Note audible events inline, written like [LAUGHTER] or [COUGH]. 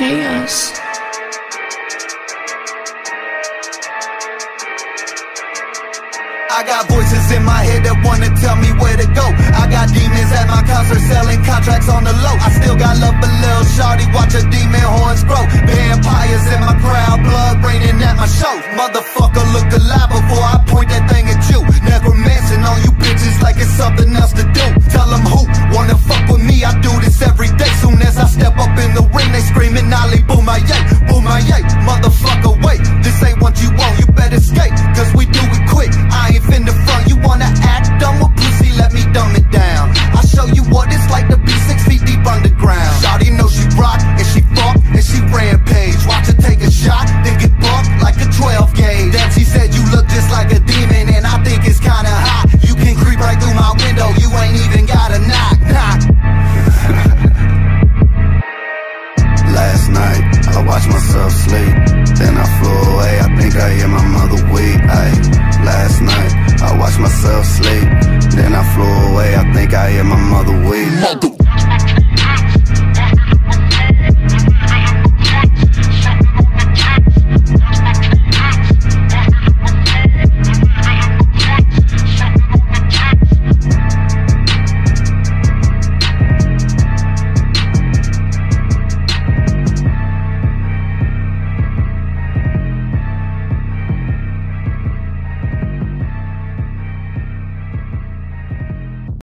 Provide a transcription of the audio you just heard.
chaos. I got voices in my head that wanna tell me where to go. I got demons at my concert selling contracts on the low. I still got love for Lil Shotty. watch a demon horns grow. Vampires in my crowd, blood raining at my show. Motherfucker, look alive before I point that thing at you. Necromancing on you bitches like it's something else to do. my window, you ain't even gotta knock, knock. [LAUGHS] Last night, I watched myself sleep. Then I flew away, I think I hear my mother weep. Ay. Last night, I watched myself sleep. Then I flew away, I think I hear my mother weep. Mother